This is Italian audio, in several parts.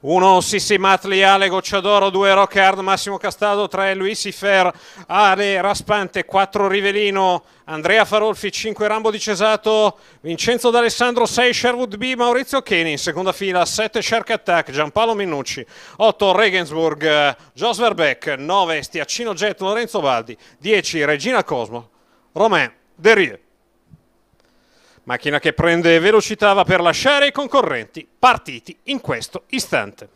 1 Sissi Matli, Ale Gocciadoro, 2 Rockhard, Massimo Castaldo, 3 Luisi Fer, Ale Raspante, 4 Rivelino, Andrea Farolfi, 5 Rambo di Cesato, Vincenzo D'Alessandro, 6 Sherwood B, Maurizio Cheni in seconda fila, 7 Shark Attack, Giampaolo Minnucci, 8 Regensburg, Jos Verbeck, 9 Stiacino Jet, Lorenzo Baldi, 10 Regina Cosmo, Romain Derrier. Macchina che prende velocità va per lasciare i concorrenti partiti in questo istante.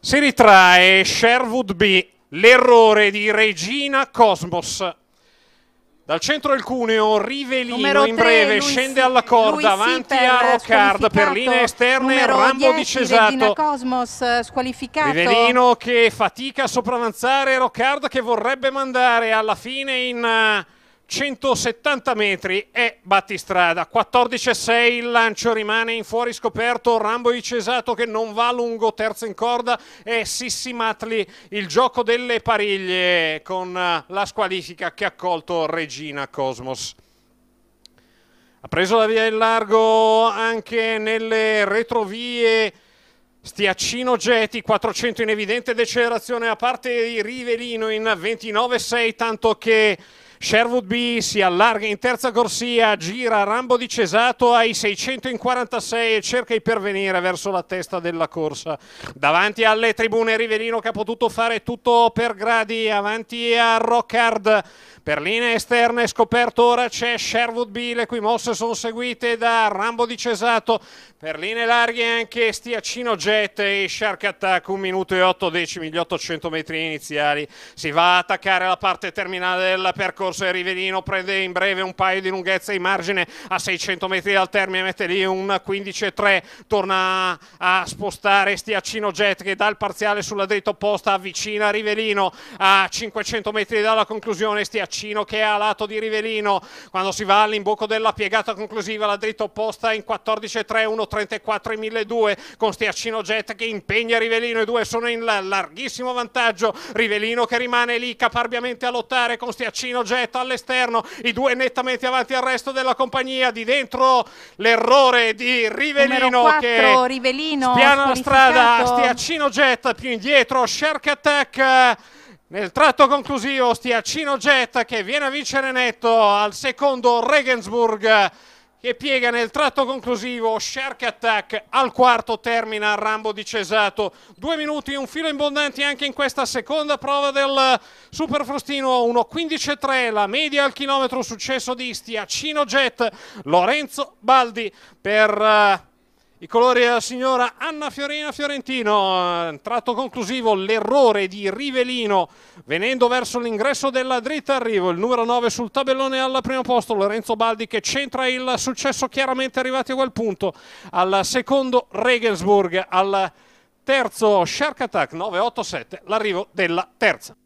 Si ritrae Sherwood B, l'errore di Regina Cosmos. Dal centro del cuneo, Rivelino in breve Luis- scende alla corda, Luis avanti a Roccard per linee esterne, Rambo 10, di Cesato. Regina Cosmos eh, squalificato. Rivelino che fatica a sopravanzare Roccard che vorrebbe mandare alla fine in eh, 170 metri e battistrada. 14-6 il lancio rimane in fuori scoperto. Rambo di Cesato che non va lungo terzo in corda e Sissi Matli il gioco delle pariglie con la squalifica che ha colto Regina Cosmos. Ha preso la via in largo anche nelle retrovie. Stiacino Geti 400 in evidente decelerazione a parte di Rivelino in 29-6 tanto che Sherwood B si allarga in terza corsia, gira Rambo di Cesato ai 646 e cerca di pervenire verso la testa della corsa. Davanti alle tribune Rivelino che ha potuto fare tutto per gradi, avanti a Rockard. Per linee esterne scoperto ora c'è Sherwood B, le cui mosse sono seguite da Rambo di Cesato. Per linee larghe anche Stiacino Jet e Shark Attack, 1 minuto e 8 decimi, gli 800 metri iniziali. Si va a attaccare la parte terminale del percorso e Rivelino prende in breve un paio di lunghezza in margine a 600 metri dal termine, mette lì un 15-3, torna a spostare Stiacino Jet che dà il parziale sulla dritta opposta, avvicina Rivelino a 500 metri dalla conclusione, Stiacino che è a lato di Rivelino, quando si va all'imbocco della piegata conclusiva, la dritta opposta in 14-3, 1-34 e 1002 con Stiacino Jet che impegna Rivelino, i due sono in la- larghissimo vantaggio, Rivelino che rimane lì caparbiamente a lottare con Stiacino Jet all'esterno, i due nettamente avanti al resto della compagnia, di dentro l'errore di Rivelino Numero 4, che Rivelino spiana la strada. Stiacino Jet più indietro, Shark Attack nel tratto conclusivo Stiacino Jet che viene a vincere netto al secondo Regensburg che piega nel tratto conclusivo Shark Attack al quarto termina Rambo di Cesato. Due minuti un filo imbondanti anche in questa seconda prova del Super Frustino 1.15.3 la media al chilometro successo di Stiacino Jet Lorenzo Baldi per eh, i colori della signora Anna Fiorina Fiorentino, eh, tratto conclusivo, l'errore di Rivelino venendo verso l'ingresso della dritta arrivo, il numero 9 sul tabellone al primo posto, Lorenzo Baldi che centra il successo chiaramente arrivati a quel punto, al secondo Regensburg, al terzo Shark Attack 987, l'arrivo della terza.